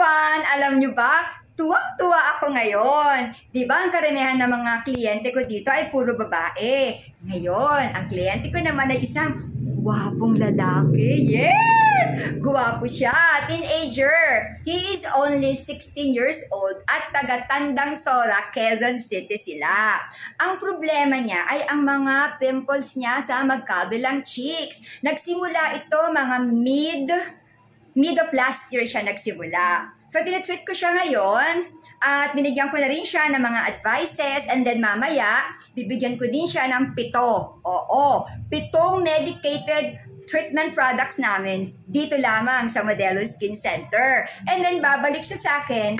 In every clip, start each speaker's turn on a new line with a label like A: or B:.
A: everyone! Alam nyo ba, tuwang-tuwa ako ngayon. Di ba ang karamihan ng mga kliyente ko dito ay puro babae. Ngayon, ang kliyente ko naman ay isang gwapong lalaki. Yes! Gwapo siya. Teenager. He is only 16 years old at taga-tandang Sora, Quezon City sila. Ang problema niya ay ang mga pimples niya sa magkabilang cheeks. Nagsimula ito mga mid mid of last year siya nagsimula. So, tinitreat ko siya ngayon at binigyan ko na rin siya ng mga advices and then mamaya, bibigyan ko din siya ng pito. Oo, pitong medicated treatment products namin dito lamang sa Modelo Skin Center. And then babalik siya sa akin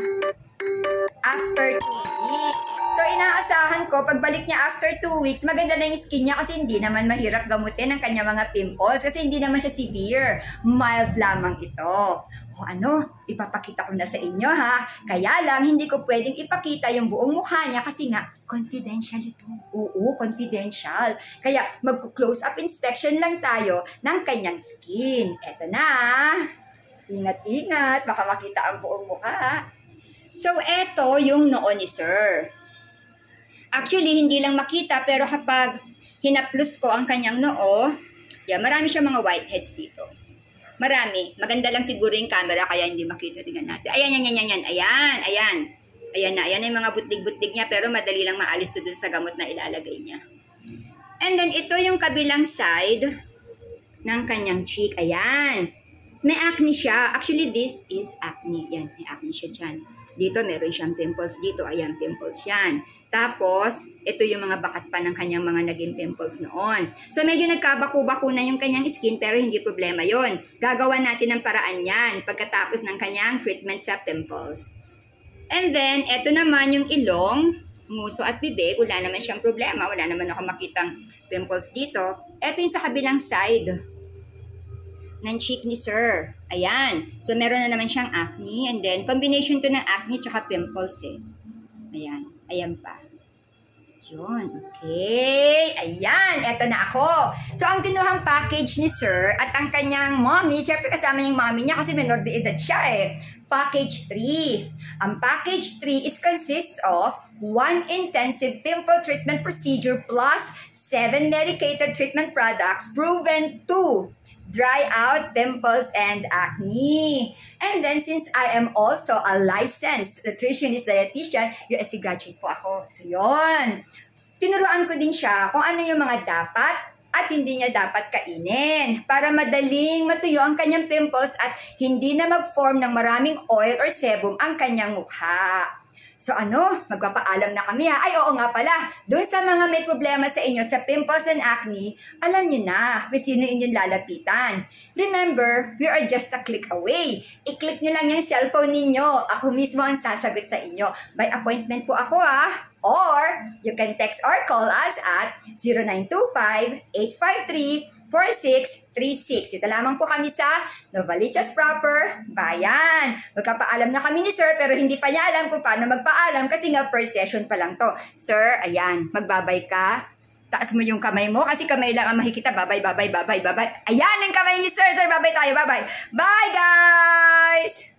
A: after 2 weeks. Inaasahan ko, pagbalik niya after 2 weeks, maganda na yung skin niya kasi hindi naman mahirap gamutin ang kanya mga pimples kasi hindi naman siya severe. Mild lamang ito. O ano, ipapakita ko na sa inyo ha. Kaya lang, hindi ko pwedeng ipakita yung buong mukha niya kasi nga, confidential ito. Oo, confidential. Kaya, mag-close up inspection lang tayo ng kanyang skin. Eto na. Ingat-ingat, baka makita ang buong mukha. So, eto yung noo ni Sir. Actually, hindi lang makita, pero kapag hinaplos ko ang kanyang noo, yeah, marami siya mga whiteheads dito. Marami. Maganda lang siguro yung camera, kaya hindi makita. Tingnan natin. Ayan, yan, yan, yan, yan. Ayan, ayan. Ayan na. Ayan yung mga butlig-butlig niya, pero madali lang maalis to dun sa gamot na ilalagay niya. And then, ito yung kabilang side ng kanyang cheek. Ayan. May acne siya. Actually, this is acne. Yan, may acne siya dyan. Dito, meron siyang pimples. Dito, ayan, pimples yan. Tapos, ito yung mga bakat pa ng kanyang mga naging pimples noon. So, medyo nagkabaku-baku na yung kanyang skin pero hindi problema yon. Gagawa natin ng paraan yan pagkatapos ng kanyang treatment sa pimples. And then, ito naman yung ilong, nguso at bibig. Wala naman siyang problema. Wala naman ako makitang pimples dito. Ito yung sa kabilang side ng cheek ni sir. Ayan. So, meron na naman siyang acne. And then, combination to ng acne tsaka pimples eh. Ayan. Ayan pa. Yun. Okay. Ayan. Eto na ako. So, ang kinuhang package ni Sir at ang kanyang mommy, syempre kasama yung mommy niya kasi minor de edad siya eh. Package 3. Ang package 3 is consists of one intensive pimple treatment procedure plus seven medicated treatment products proven to dry out pimples and acne. And then, since I am also a licensed nutritionist dietitian, UST graduate po ako. So, yun. Tinuruan ko din siya kung ano yung mga dapat at hindi niya dapat kainin para madaling matuyo ang kanyang pimples at hindi na mag-form ng maraming oil or sebum ang kanyang mukha. So ano, magpapaalam na kami ha. Ay, oo nga pala. Doon sa mga may problema sa inyo sa pimples and acne, alam nyo na kung sino inyong lalapitan. Remember, we are just a click away. I-click nyo lang yung cellphone ninyo. Ako mismo ang sasagot sa inyo. By appointment po ako ha. Or, you can text or call us at 0925 853 4636. Ito lamang po kami sa Novaliches Proper, Bayan. Magkapaalam na kami ni Sir pero hindi pa niya alam kung paano magpaalam kasi nga first session pa lang to. Sir, ayan, magbabay ka. Taas mo yung kamay mo kasi kamay lang ang makikita. Babay, babay, babay, babay. Ayan ang kamay ni Sir. Sir, babay tayo. Babay. Bye, guys!